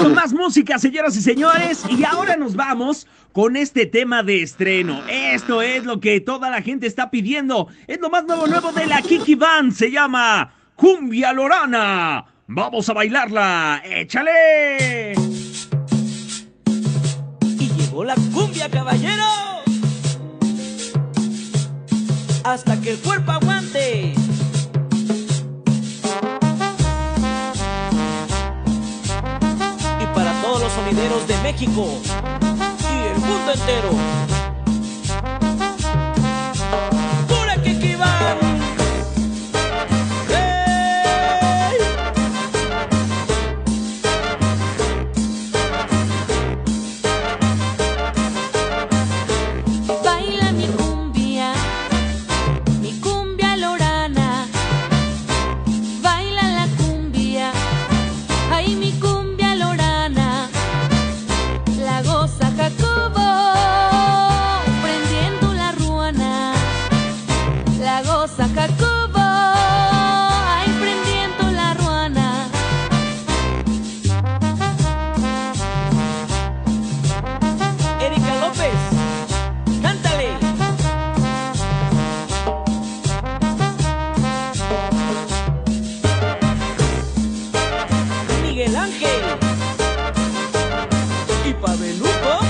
con más música, señoras y señores. Y ahora nos vamos con este tema de estreno. Esto es lo que toda la gente está pidiendo. Es lo más nuevo nuevo de la Kiki Band. Se llama Cumbia Lorana. Vamos a bailarla. ¡Échale! Y llegó la cumbia, caballero. Hasta que el cuerpo México y el mundo entero. a Jacobo a emprendiendo la ruana. Erika López, cántale. Miguel Ángel y Pabeluco.